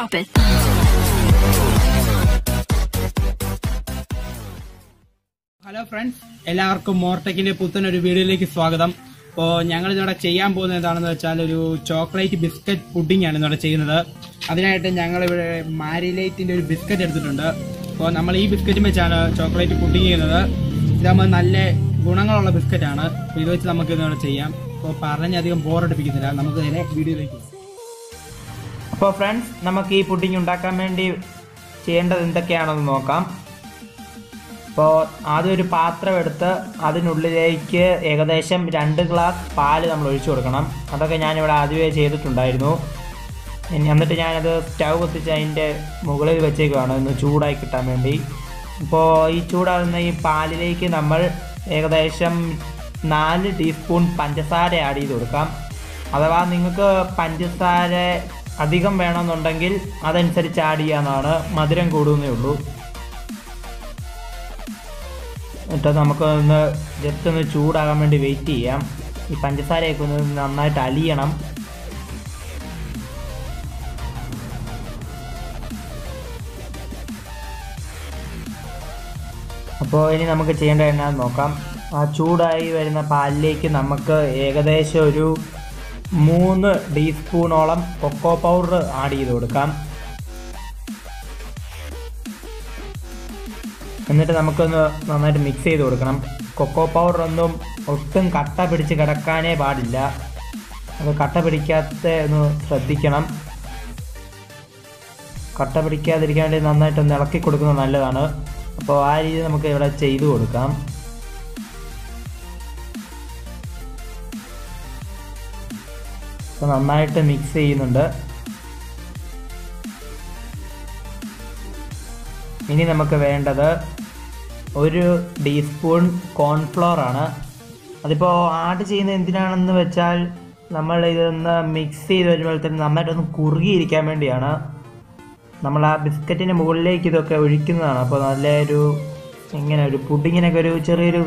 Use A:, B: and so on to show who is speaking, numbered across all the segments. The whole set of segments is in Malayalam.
A: Drop it.
B: ഹലോ ഫ്രണ്ട്സ് എല്ലാവർക്കും മോർടെക്കിന്റെ പുത്തനൊരു വീഡിയോയിലേക്ക് സ്വാഗതം. അപ്പോൾ ഞങ്ങൾ ഇന്നിവിടെ ചെയ്യാൻ പോകുന്നത് എന്താണെന്ന് വെച്ചാൽ ഒരു ചോക്ലേറ്റ് ബിസ്ക്കറ്റ് പുഡിംഗ് ആണ് ഇന്നിവിടെ ചെയ്യുന്നത്. അതിനായിട്ട് ഞങ്ങൾ ഇവിടെ മാരിലൈറ്റിന്റെ ഒരു ബിസ്ക്കറ്റ് എടുത്തിട്ടുണ്ട്. അപ്പോൾ നമ്മൾ ഈ ബിസ്ക്കറ്റും വെച്ചാണ് ചോക്ലേറ്റ് പുഡിംഗ് ചെയ്യുന്നത്. ഇതാകുമ്പോൾ നല്ല ഗുണങ്ങളുള്ള ബിസ്ക്കറ്റ് ആണ് ഇത് വെച്ച് നമുക്ക് ഇന്നിവിടെ ചെയ്യാം. അപ്പോൾ പറഞ്ഞധികം ബോറടിപ്പിക്കുന്നില്ല നമുക്ക് നേരെ വീഡിയോയിലേക്ക്
C: അപ്പോൾ ഫ്രണ്ട്സ് നമുക്ക് ഈ പുഡിംഗ് ഉണ്ടാക്കാൻ വേണ്ടി ചെയ്യേണ്ടത് എന്തൊക്കെയാണെന്ന് നോക്കാം. അപ്പോൾ ആദ്യം ഒരു പാത്രം എടുത്ത് അതിനുള്ളിലേക്ക് ഏകദേശം രണ്ട് ഗ്ലാസ് പാൽ നമ്മൾ ഒഴിച്ചു കൊടുക്കണം. അതൊക്കെ ഞാനിവിടെ ആദ്യമേ ചെയ്തിട്ടുണ്ടായിരുന്നു. എന്നിട്ട് ഞാനത് സ്റ്റൗ കത്തിച്ച് അതിന്റെ മുകളിൽ വെച്ചേക്കുവാണ്. ഒന്ന് ചൂടായി കിട്ടാൻ വേണ്ടി. അപ്പോൾ ഈ ചൂടാകുന്ന ഈ പാലിലേക്ക് നമ്മൾ ഏകദേശം നാല് ടീസ്പൂൺ പഞ്ചസാര ആഡ് ചെയ്ത് കൊടുക്കാം. അഥവാ നിങ്ങൾക്ക് പഞ്ചസാര അധികം വേണമെന്നുണ്ടെങ്കിൽ അതനുസരിച്ച് ആഡ് ചെയ്യാമെന്നാണ് മധുരം കൂടുന്നേ ഉള്ളൂ. എന്നിട്ട് നമുക്ക് ഒന്ന് ജസ്റ്റ് ഒന്ന് ചൂടാകാൻ വേണ്ടി വെയിറ്റ് ചെയ്യാം. ഈ പഞ്ചസാരയൊക്കെ ഒന്ന് നന്നായിട്ട് അലിയണം. അപ്പോൾ ഇനി നമുക്ക് ചെയ്യേണ്ട എന്നാന്ന് നോക്കാം. ആ ചൂടായി വരുന്ന പാലിലേക്ക് നമുക്ക് ഏകദേശം ഒരു മൂന്ന് ടീസ്പൂണോളം കൊക്കോ പൗഡർ ആഡ് ചെയ്ത് കൊടുക്കാം. എന്നിട്ട് നമുക്കൊന്ന് നന്നായിട്ട് മിക്സ് ചെയ്ത് കൊടുക്കണം. കൊക്കോ പൗഡർ ഒന്നും ഒട്ടും കട്ട പിടിച്ച് കിടക്കാനേ പാടില്ല. അത് കട്ട പിടിക്കാത്ത ഒന്ന് ശ്രദ്ധിക്കണം. കട്ട പിടിക്കാതിരിക്കാൻ വേണ്ടി നന്നായിട്ടൊന്ന് ഇളക്കി കൊടുക്കുന്നത് നല്ലതാണ്. അപ്പോൾ ആ രീതി നമുക്ക് ഇവിടെ ചെയ്തു കൊടുക്കാം. അപ്പോൾ നന്നായിട്ട് മിക്സ് ചെയ്യുന്നുണ്ട്. ഇനി നമുക്ക് വേണ്ടത് ഒരു ടീസ്പൂൺ കോൺഫ്ലോർ ആണ്. അതിപ്പോൾ ആഡ് ചെയ്യുന്നത് എന്തിനാണെന്ന് വെച്ചാൽ നമ്മൾ ഇതൊന്ന് മിക്സ് ചെയ്ത് വരുമ്പോഴത്തേന് നന്നായിട്ടൊന്ന് കുറുകിയിരിക്കാൻ വേണ്ടിയാണ്. നമ്മൾ ആ ബിസ്ക്കറ്റിന്റെ മുകളിലേക്ക് ഇതൊക്കെ ഒഴിക്കുന്നതാണ്. അപ്പോൾ നല്ലൊരു ഇങ്ങനെ ഒരു പുഡിങ്ങിനൊക്കെ ഒരു ചെറിയൊരു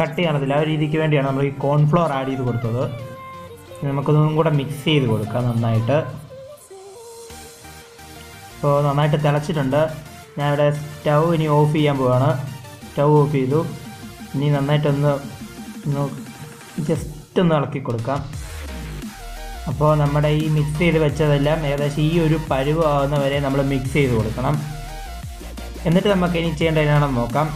C: കട്ട് കാണത്തില്ല. ആ രീതിക്ക് വേണ്ടിയാണ് നമ്മൾ ഈ കോൺഫ്ലോർ ആഡ് ചെയ്ത് കൊടുത്തത്. നമുക്കൊന്നും കൂടെ മിക്സ് ചെയ്ത് കൊടുക്കാം നന്നായിട്ട്. ഇപ്പോൾ നന്നായിട്ട് തിളച്ചിട്ടുണ്ട്. ഞാനിവിടെ സ്റ്റൗ ഇനി ഓഫ് ചെയ്യാൻ പോവാണ്. സ്റ്റൗ ഓഫ് ചെയ്തു. ഇനി നന്നായിട്ടൊന്ന് ഒന്ന് ജസ്റ്റ് ഒന്ന് ഇളക്കി കൊടുക്കാം. അപ്പോൾ നമ്മുടെ ഈ മിക്സ് ചെയ്ത് വെച്ചതെല്ലാം ഏകദേശം ഈ ഒരു പരുവാകുന്ന വരെ നമ്മൾ മിക്സ് ചെയ്ത് കൊടുക്കണം. എന്നിട്ട് നമുക്ക് ഇനി ചെയ്യേണ്ടത് എന്നാണെന്ന് നോക്കാം.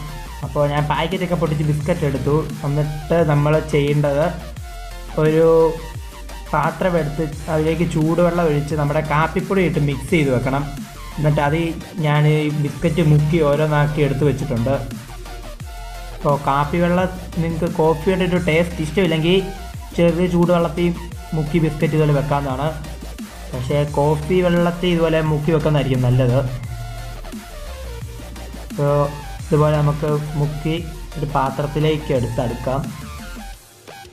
C: അപ്പോൾ ഞാൻ പാക്കറ്റൊക്കെ പൊട്ടിച്ച് ബിസ്ക്കറ്റ് എടുത്തു. എന്നിട്ട് നമ്മൾ ചെയ്യേണ്ടത് ഒരു പാത്രം എടുത്ത് അതിലേക്ക് ചൂടുവെള്ളം ഒഴിച്ച് നമ്മുടെ കാപ്പിപ്പൊടി ഇട്ട് മിക്സ് ചെയ്ത് വെക്കണം. എന്നിട്ട് അത് ഞാൻ ഈ ബിസ്ക്കറ്റ് മുക്കി ഓരോന്നാക്കി എടുത്ത് വെച്ചിട്ടുണ്ട്. അപ്പോൾ കാപ്പി വെള്ളം നിങ്ങൾക്ക് കോഫിയുടെ ഒരു ടേസ്റ്റ് ഇഷ്ടമില്ലെങ്കിൽ ചെറിയ ചൂടുവെള്ളത്തിൽ മുക്കി ബിസ്ക്കറ്റ് ഇതുപോലെ വെക്കാവുന്നതാണ്. പക്ഷേ കോഫി വെള്ളത്തിൽ ഇതുപോലെ മുക്കി വെക്കുന്നതായിരിക്കും നല്ലത്. അപ്പോൾ ഇതുപോലെ നമുക്ക് മുക്കി ഒരു പാത്രത്തിലേക്ക് എടുത്തെടുക്കാം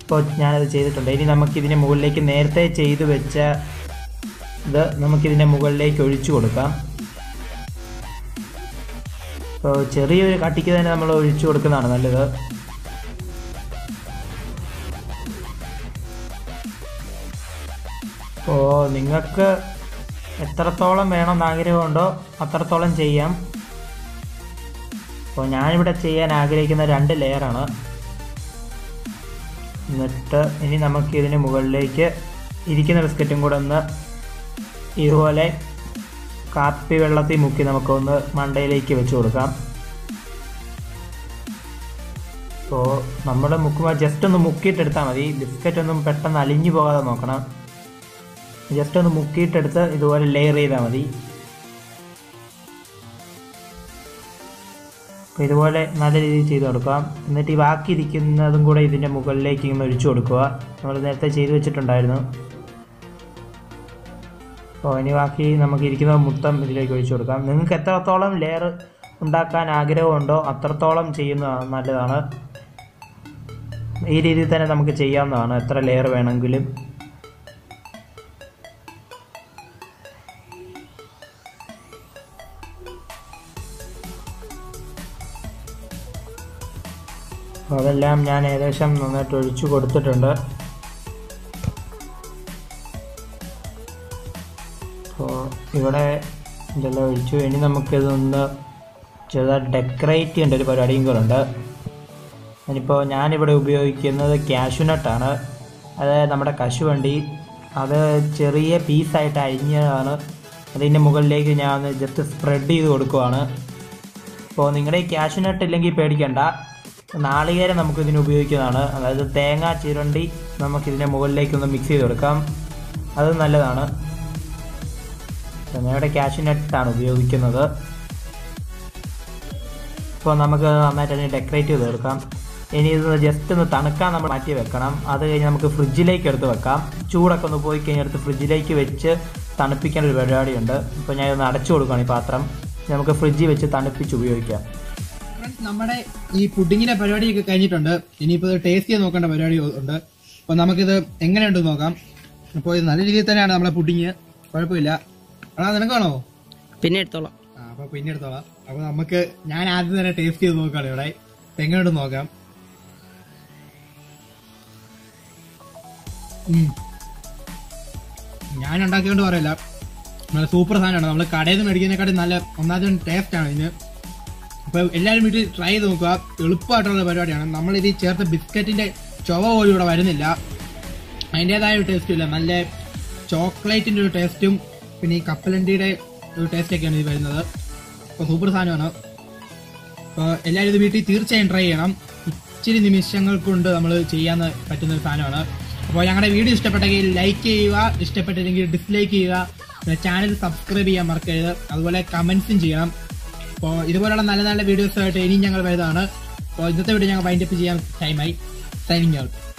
C: ഇപ്പോൾ ഞാനത് ചെയ്തിട്ടുണ്ട്. ഇനി നമുക്ക് ഇതിന് മുകളിലേക്ക് നേരത്തെ ചെയ്തു വെച്ച ഇത് നമുക്കിതിന്റെ മുകളിലേക്ക് ഒഴിച്ചു കൊടുക്കാം. ഇപ്പോൾ ചെറിയൊരു കട്ടിക്ക് തന്നെ നമ്മൾ ഒഴിച്ചു കൊടുക്കുന്നതാണ് നല്ലത്. അപ്പോൾ നിങ്ങൾക്ക് എത്രത്തോളം വേണമെന്ന് ആഗ്രഹമുണ്ടോ അത്രത്തോളം ചെയ്യാം. അപ്പോൾ ഞാനിവിടെ ചെയ്യാൻ ആഗ്രഹിക്കുന്ന രണ്ട് ലെയറാണ് എന്നിട്ട് ഇനി നമുക്ക് ഇതിന് മുകളിലേക്ക് ഇരിക്കുന്ന ബിസ്ക്കറ്റും കൂടെ ഒന്ന് ഇതുപോലെ കാപ്പി വെള്ളത്തിൽ മുക്കി നമുക്കൊന്ന് മണ്ടയിലേക്ക് വെച്ച് കൊടുക്കാം. അപ്പോൾ നമ്മൾ മുക്കുമ്പോൾ ജസ്റ്റ് ഒന്ന് മുക്കിയിട്ടെടുത്താൽ മതി. ബിസ്ക്കറ്റ് ഒന്നും പെട്ടെന്ന് അലിഞ്ഞു പോകാതെ നോക്കണം. ജസ്റ്റ് ഒന്ന് മുക്കിയിട്ടെടുത്ത് ഇതുപോലെ ലെയർ ചെയ്താൽ മതി. അപ്പോൾ ഇതുപോലെ നല്ല രീതിയിൽ ചെയ്ത് കൊടുക്കാം എന്നിട്ട് ഈ ബാക്കി ഇരിക്കുന്നതും കൂടെ ഇതിന്റെ മുകളിലേക്ക് ഇങ്ങനെ ഒഴിച്ചു കൊടുക്കുക. നമ്മൾ നേരത്തെ ചെയ്തു വെച്ചിട്ടുണ്ടായിരുന്നു. അപ്പോൾ ഇനി ബാക്കി നമുക്ക് ഇരിക്കുന്ന മൊത്തം ഇതിലേക്ക് ഒഴിച്ചു കൊടുക്കാം. നിങ്ങൾക്ക് എത്രത്തോളം ലെയർ ഉണ്ടാക്കാൻ ആഗ്രഹമുണ്ടോ അത്രത്തോളം ചെയ്യുന്നതാണ് നല്ലതാണ്. ഈ രീതിയിൽ തന്നെ നമുക്ക് ചെയ്യാവുന്നതാണ്. എത്ര ലെയർ വേണമെങ്കിലും. അതെല്ലാം ഞാൻ ഏകദേശം നന്നായിട്ട് ഒഴിച്ചു കൊടുത്തിട്ടുണ്ട്. അപ്പോൾ ഇവിടെ ഇതെല്ലാം ഒഴിച്ചു. ഇനി നമുക്കിതൊന്ന് ചെറുതായിട്ട് ഡെക്കറേറ്റ് ചെയ്യേണ്ട ഒരു പരിപാടിയും കൂടെ ഉണ്ട്. അതിനിപ്പോൾ ഞാനിവിടെ ഉപയോഗിക്കുന്നത് കാഷ്യൂനട്ടാണ് അതായത് നമ്മുടെ കശുവണ്ടി. അത് ചെറിയ പീസായിട്ട് അരിഞ്ഞതാണ്. അതിന്റെ മുകളിലേക്ക് ഞാൻ ജസ്റ്റ് സ്പ്രെഡ് ചെയ്ത് കൊടുക്കുവാണ്. അപ്പോൾ നിങ്ങളുടെ ഈ കാഷ്യൂനട്ട് ഇല്ലെങ്കിൽ പേടിക്കണ്ട. നാളികേരം നമുക്കിതിന് ഉപയോഗിക്കുന്നതാണ്. അതായത് തേങ്ങ ചിരണ്ടി നമുക്കിതിന്റെ മുകളിലേക്കൊന്ന് മിക്സ് ചെയ്ത് കൊടുക്കാം. അത് നല്ലതാണ്. തേങ്ങയുടെ കാഷ്യൂനട്ടാണ് ഉപയോഗിക്കുന്നത്. ഇപ്പോൾ നമുക്ക് നന്നായിട്ട് അതിനെ ഡെക്കറേറ്റ് ചെയ്ത് കൊടുക്കാം. ഇനി ഇത് ജസ്റ്റ് ഒന്ന് തണുക്കാൻ നമ്മൾ മാറ്റി വെക്കണം. അത് കഴിഞ്ഞ് നമുക്ക് ഫ്രിഡ്ജിലേക്ക് എടുത്ത് വെക്കാം. ചൂടൊക്കെ ഒന്ന് പോയി കഴിഞ്ഞാൽ എടുത്ത് ഫ്രിഡ്ജിലേക്ക് വെച്ച് തണുപ്പിക്കേണ്ട ഒരു പരിപാടിയുണ്ട്. ഇപ്പോൾ ഞാൻ അടച്ചു കൊടുക്കുകയാണ് ഈ പാത്രം. നമുക്ക് ഫ്രിഡ്ജിൽ വെച്ച് തണുപ്പിച്ച് ഉപയോഗിക്കാം.
B: നമ്മുടെ ഈ പുഡിങ്ങിന്റെ പരിപാടിയൊക്കെ കഴിഞ്ഞിട്ടുണ്ട്. ഇനിയിപ്പോൾ ടേസ്റ്റ് ചെയ്ത് നോക്കേണ്ട പരിപാടി ഉണ്ട്. അപ്പോൾ നമുക്കിത് എങ്ങനെയുണ്ടെന്ന് നോക്കാം. അപ്പോൾ ഇത് നല്ല രീതിയിൽ തന്നെയാണ് നമ്മളെ പുഡിങ്. കുഴപ്പമില്ല. അതാ നിനക്കാണോ
A: പിന്നെ എടുത്തോളാം.
B: ആ അപ്പൊ പിന്നെ എടുത്തോളാം. അപ്പൊ നമുക്ക് ഞാൻ ആദ്യം തന്നെ ടേസ്റ്റ് ചെയ്ത് നോക്കാണ് ഇവിടെ. എങ്ങനെയുണ്ട് എങ്ങനെയുണ്ടെന്ന് നോക്കാം. ഞാൻ ഉണ്ടാക്കിയോണ്ട് പറയില്ല. നല്ല സൂപ്പർ സാധനമാണ്. നമ്മൾ കടയിൽ നിന്ന് മേടിക്കുന്നതിനെക്കാട്ടി നല്ല ഒന്നാമത്തെ ടേസ്റ്റ് ആണ് ഇതിന്. അപ്പൊ എല്ലാവരും വീട്ടിൽ ട്രൈ ചെയ്ത് നോക്കുക. എളുപ്പമായിട്ടുള്ള പരിപാടിയാണ്. നമ്മളിത് ചേർത്ത ബിസ്ക്കറ്റിന്റെ ചുവ പോലും ഇവിടെ വരുന്നില്ല. അതിന്റെതായ ഒരു ടേസ്റ്റും ഇല്ല. നല്ല ചോക്ലേറ്റിന്റെ ഒരു ടേസ്റ്റും പിന്നെ ഈ കപ്പലണ്ടിയുടെ ഒരു ടേസ്റ്റൊക്കെയാണ് ഇത് വരുന്നത്. അപ്പോൾ സൂപ്പർ സാധനമാണ്. അപ്പോൾ എല്ലാവരും ഇത് വീട്ടിൽ തീർച്ചയായും ട്രൈ ചെയ്യണം. ഇച്ചിരി നിമിഷങ്ങൾ കൊണ്ട് നമ്മൾ ചെയ്യാൻ പറ്റുന്ന ഒരു സാധനമാണ്. അപ്പോൾ ഞങ്ങളുടെ വീഡിയോ ഇഷ്ടപ്പെട്ടെങ്കിൽ ലൈക്ക് ചെയ്യുക. ഇഷ്ടപ്പെട്ടില്ലെങ്കിൽ ഡിസ്ലൈക്ക് ചെയ്യുക. ചാനൽ സബ്സ്ക്രൈബ് ചെയ്യാൻ മറക്കരുത്. അതുപോലെ കമൻസും ചെയ്യണം. അപ്പോൾ ഇതുപോലുള്ള നല്ല നല്ല വീഡിയോസ് ആയിട്ട് ഇനിയും ഞങ്ങൾ വരുന്നതാണ് അപ്പോൾ ഇന്നത്തെ വീഡിയോ ഞങ്ങൾ വൈൻഡപ്പ് ചെയ്യാൻ ടൈമായി സൈനിങ് ഔട്ട്